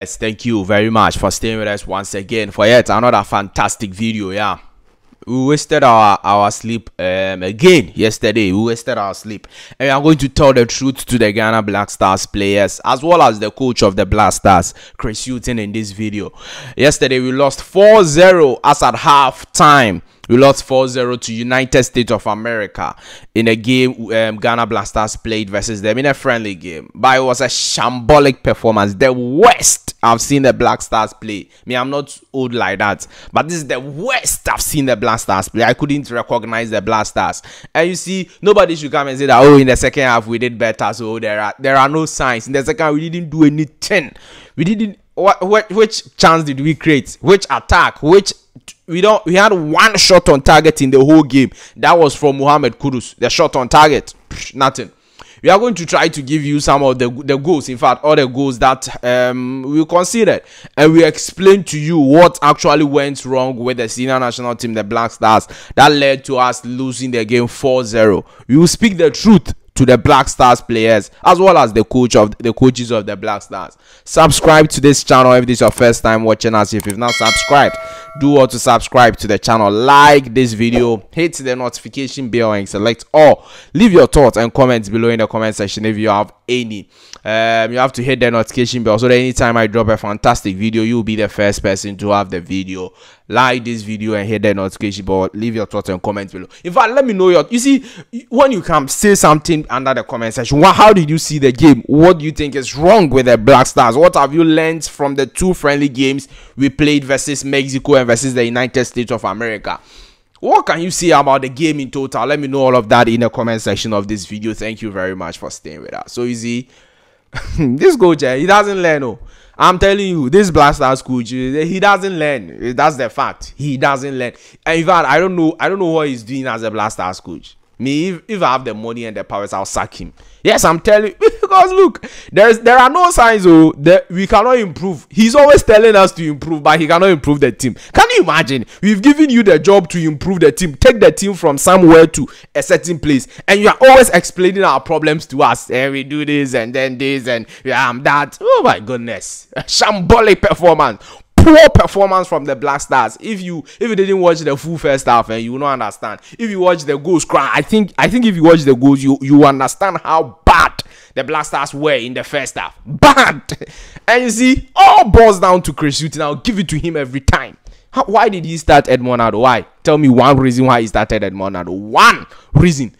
Yes, thank you very much for staying with us once again for yet another fantastic video. Yeah, we wasted our our sleep um, again yesterday. We wasted our sleep, and we are going to tell the truth to the Ghana Black Stars players as well as the coach of the Black Stars, Chris Hughton, in this video. Yesterday we lost 4-0 as at half time we lost 4-0 to United States of America in a game um, Ghana Blasters played versus them in a friendly game. But it was a shambolic performance. The worst I've seen the Black Stars play. Me, I'm not old like that, but this is the worst I've seen the Black Stars play. I couldn't recognize the Black Stars. And you see, nobody should come and say that oh, in the second half we did better. So there are there are no signs. In the second half, we didn't do anything. We didn't. What, what which chance did we create? Which attack? Which we don't we had one shot on target in the whole game. That was from Mohammed Kudus. The shot on target, nothing. We are going to try to give you some of the the goals. In fact, all the goals that um, we considered, and we explain to you what actually went wrong with the senior national team, the Black Stars, that led to us losing the game 4-0. We will speak the truth to the Black Stars players as well as the coach of the coaches of the Black Stars. Subscribe to this channel if this is your first time watching us. If you've not subscribed, do all to subscribe to the channel. Like this video, hit the notification bell and select all. Leave your thoughts and comments below in the comment section if you have any. Um, you have to hit the notification bell so that anytime I drop a fantastic video, you'll be the first person to have the video like this video and hit the notification bell. Leave your thoughts and comments below. In fact let me know your you see when you come say something under the comment section how did you see the game? What do you think is wrong with the black stars? What have you learned from the two friendly games we played versus mexico and versus the united states of america? What can you say about the game in total? Let me know all of that in the comment section of this video. Thank you very much for staying with us. So easy this coach eh, he doesn't learn oh I'm telling you, this blaster school, he doesn't learn. That's the fact. He doesn't learn. And in fact, I don't know. I don't know what he's doing as a blaster coach. Me, if, if I have the money and the powers, I'll sack him. Yes, I'm telling because look, there's there are no signs oh that we cannot improve. He's always telling us to improve, but he cannot improve the team. Can you imagine? We've given you the job to improve the team, take the team from somewhere to a certain place, and you are always explaining our problems to us. And we do this and then this and yeah, um, that. Oh my goodness, shambolic performance poor performance from the Black Stars. If you if you didn't watch the full first half, and eh, you will not understand. If you watch the goals, cry. I think I think if you watch the goals, you you understand how bad the Black Stars were in the first half. Bad. And you see, all boils down to Chris Hughton. I'll give it to him every time. How, why did he start Edmund Addo? Why? Tell me one reason why he started Edmund Addo. One reason.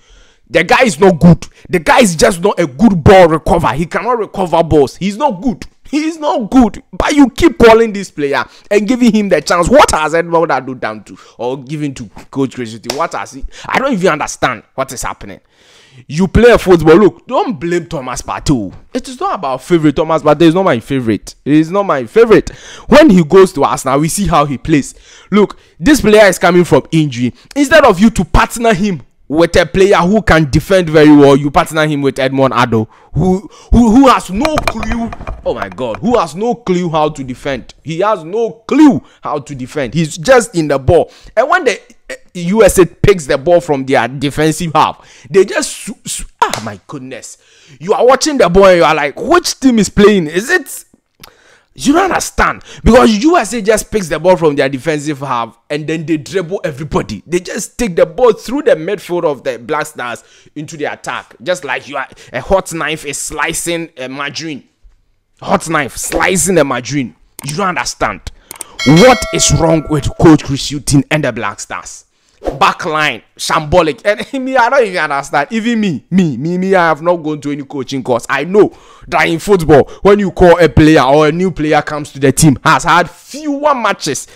The guy is not good. The guy is just not a good ball recover. He cannot recover balls. He's not good. He's not good, but you keep calling this player and giving him the chance. What has Edmund Addo down to or given to Coach Crazy? What has he? I don't even understand what is happening. You play football. Look, don't blame Thomas Partey. It is not about favorite. Thomas Partey is not my favorite. It is not my favorite. When he goes to Arsenal, we see how he plays. Look, this player is coming from injury. Instead of you to partner him with a player who can defend very well, you partner him with Edmond Addo, who, who who has no clue. Oh my God, who has no clue how to defend? He has no clue how to defend. He's just in the ball, and when the USA picks the ball from their defensive half, they just ah my goodness. You are watching the ball, and you are like, which team is playing? Is it you don't understand because USA just picks the ball from their defensive half and then they dribble everybody. They just take the ball through the midfield of the Black Stars into the attack, just like you are a hot knife is slicing a margarine. Hot knife slicing a margarine. You don't understand what is wrong with Coach Chris Hughton and the Black Stars backline shambolic. And me i don't even understand. Even me me me me i have not gone to any coaching course. I know that in football when you call a player or a new player comes to the team has had fewer matches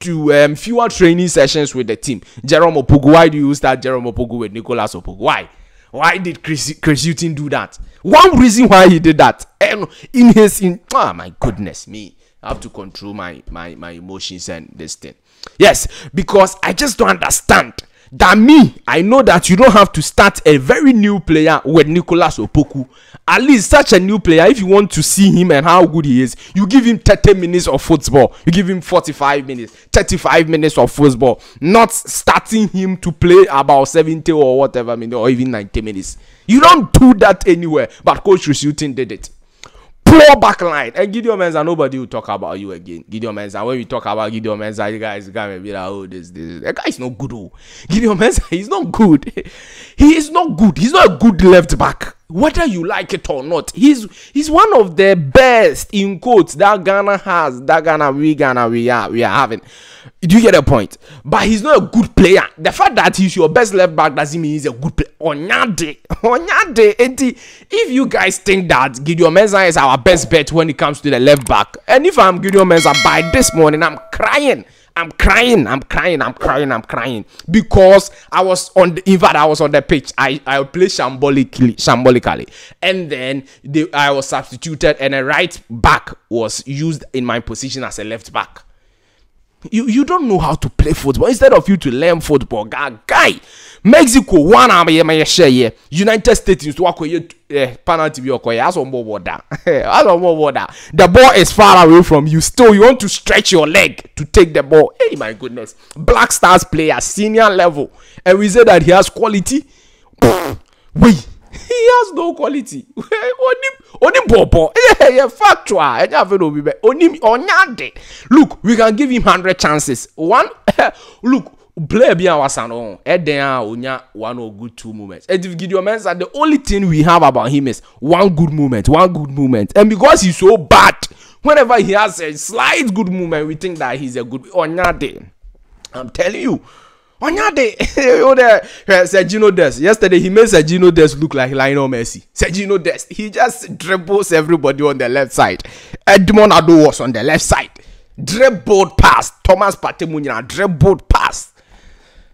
to um, fewer training sessions with the team. Jerome opoku why do you start jerome opoku with nicholas opoku why? Why did chris chris Hughton do that? One reason why he did that. And in his in oh my goodness me i have to control my my my emotions and this thing Yes, because I just don't understand that me, I know that you don't have to start a very new player with Nicholas Opoku. At least such a new player, if you want to see him and how good he is, you give him 30 minutes of football. You give him 45 minutes, 35 minutes of football. Not starting him to play about 70 or whatever minutes or even 90 minutes. You don't do that anywhere. But Coach Hughton did it poor back line. And Gideon Mensah, nobody will talk about you again. Gideon Mensah, when we talk about Gideon Mensah, you guys gonna be like, oh, this, this. That guy is not good. Oh. Gideon Mensah, he's not good. he is not good. He's not a good left back. Whether you like it or not, he's he's one of the best in quotes that Ghana has. That Ghana we Ghana we are we are having. Do you get a point? But he's not a good player. The fact that he's your best left back doesn't mean he's a good player. Onyade, Onyade, if you guys think that Gideon Mensah is our best bet when it comes to the left back, and if I'm Gideon Mensah by this morning, I'm crying. I'm crying, I'm crying, I'm crying, I'm crying because I was on the in fact I was on the pitch. I I played shambolically, shambolically, and then the, I was substituted, and a right back was used in my position as a left back. You you don't know how to play football. Instead of you to learn football, guy, guy Mexico one am ye my share ye. United States to work with eh, penalty be okoye. As on more that. As on more that. The ball is far away from you. Still, you want to stretch your leg to take the ball. Hey, my goodness. Black Stars player, senior level, and we say that he has quality. Wait he has no quality. Onim onim yeah yeah factual. Ẹni àfẹnù obi bẹ onim ọnyade look we can give him hundred chances. One look player bi a wasa no ẹdẹn a onya one or good two moments. Edif gideon mensah the only thing we have about him is one good moment one good moment. And because he's so bad whenever he has a slight good moment we think that he's a good ọnyade i'm telling you Onyade, oh there, Sergino Des. Yesterday he made Sergino Des look like Lionel Messi. Sergino Des, he just dribbles everybody on the left side. Edmond Ado was on the left side. Dribbled past Thomas Partey Munyana dribbled past.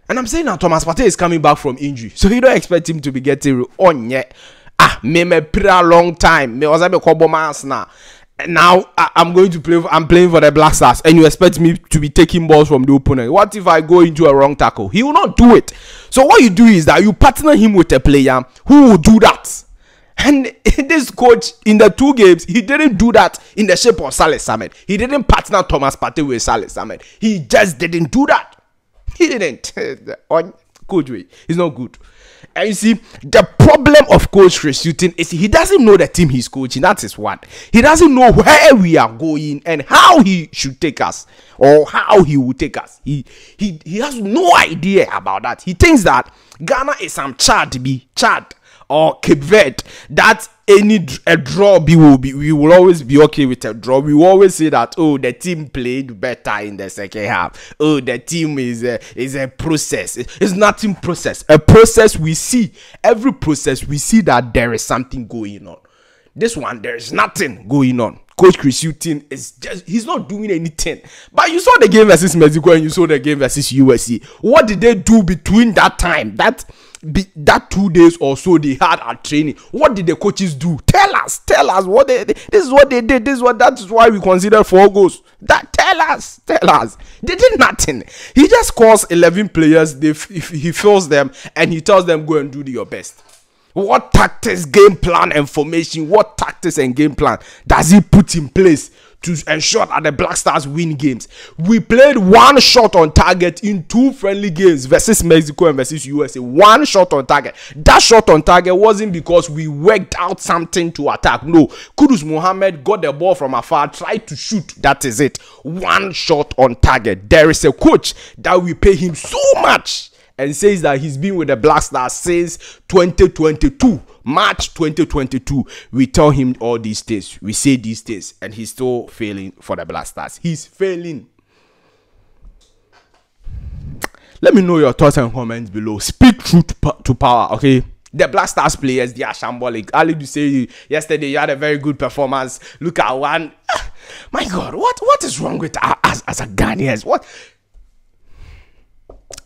And I'm saying now Thomas Partey is coming back from injury, so you don't expect him to be getting on yet. Ah, me me pretty a long time. Me was a be kobo now now I, am going to play. I'm playing for the Black Stars, and you expect me to be taking balls from the opponent. What if I go into a wrong tackle? He will not do it. So what you do is that you partner him with a player who will do that. And this coach in the two games, he didn't do that in the shape of Saleh Samed. He didn't partner Thomas Partey with Saleh Samed. He just didn't do that. He didn't. On coach he's not good. And you see, the problem of coach shooting is he doesn't know the team he's coaching. That is what he doesn't know where we are going and how he should take us or how he will take us. He he he has no idea about that. He thinks that Ghana is some Chad be Chad or Cape Verde that any a draw be will be we will always be okay with a draw. We will always say that oh the team played better in the second half. Oh the team is a, is a process. It's nothing process. A process we see every process we see that there is something going on. This one there is nothing going on. Coach Chris Hughton is just he's not doing anything. But you saw the game versus Mexico and you saw the game versus USA. What did they do between that time? That be, that two days or so they had at training. What did the coaches do? Tell us tell us what they, this is what they did this is what that is why we consider four goals. That tell us tell us. They did nothing. He just calls 11 players they he fills them and he tells them go and do your best. What tactics game plan and formation what tactics and game plan does he put in place to ensure that the Black Stars win games. We played one shot on target in two friendly games versus Mexico and versus USA. One shot on target. That shot on target wasn't because we worked out something to attack. No, Kudus Mohammed got the ball from afar, tried to shoot. That is it. One shot on target. There is a coach that we pay him so much and says that he's been with the Black Stars since 2022. March 2022, we tell him all these things. We say these things, and he's still failing for the Black Stars. He's failing. Let me know your thoughts and comments below. Speak truth to power, okay? The Black Stars players, they are shambolic. Ali say yesterday you had a very good performance. Look at one. Ah, my God, what what is wrong with us as a Ghanaians? What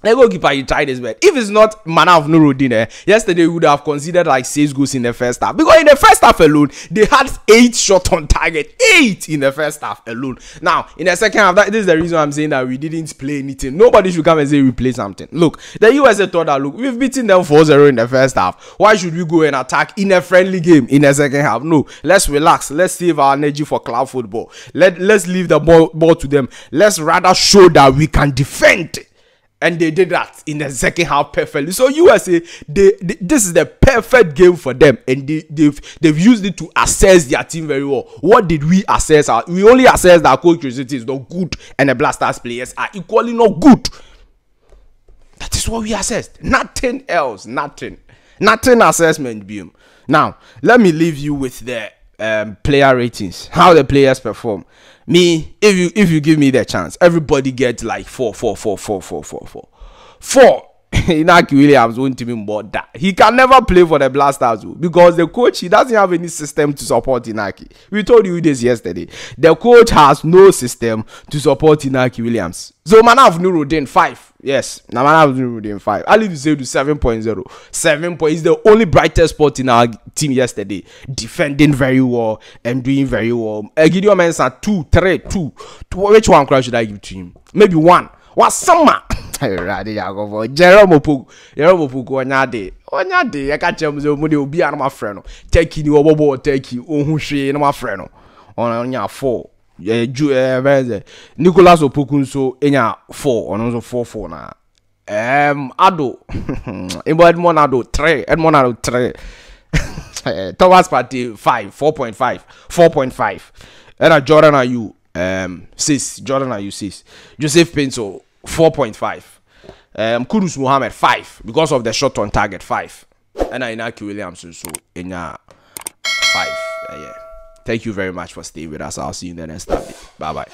the goalkeeper, you tried his best. If it's not Manaf Nurudeen, eh, yesterday we would have considered like six goals in the first half. Because in the first half alone, they had eight shots on target. Eight in the first half alone. Now, in the second half, that, this is the reason I'm saying that we didn't play anything. Nobody should come and say we play something. Look, the USA thought that, look, we've beaten them 4 0 in the first half. Why should we go and attack in a friendly game in the second half? No, let's relax. Let's save our energy for club football. Let, let's leave the ball, ball to them. Let's rather show that we can defend and they did that in the second half perfectly. So USA, they, they this is the perfect game for them, and they, they've they've used it to assess their team very well. What did we assess? Our, we only assess that coach City is not good, and the Blasters players are equally not good. That is what we assessed. Nothing else. Nothing. Nothing assessment beam. Now let me leave you with the um, player ratings. How the players perform me if you if you give me the chance everybody gets like four four four four four four four. Four Inaki Williams won't even that. He can never play for the Blasters because the coach he doesn't have any system to support Inaki. We told you this yesterday. The coach has no system to support Inaki Williams. So man have Nuruddin five. Yes, now man have Nuruddin five. I leave say to 7.0. 7 point is the only brightest spot in our team yesterday. Defending very well and doing very well. Uh, Gideon Mensah two, three, two. Which one should I give to him? Maybe one. What summer? Awurade yankɔfɔ jerome opoku jerome opoku ɔnya de ɔnya de yɛka kyerɛ mu sɛ ɔmu de obi a na mafrɛ no turkey ni wɔbɔbɔ wɔ turkey ɔhu hwee na mafrɛ no ɔnya four ju ɛɛ bɛyɛ sɛ nicholas opoku nso enya four ɔno nso four four na ɛɛm ado ebo edmond ado three edmond ado three. Thomas partey five four point five four point five. Ɛna jordan ayew um, six jordan ayew six. Joseph pinto 4.5. Um, Kudus Mohammed 5 because of the shot on target 5. And I Inaki Williams so in uh, 5. Uh, yeah. Thank you very much for staying with us. I'll see you in the next update. Bye bye.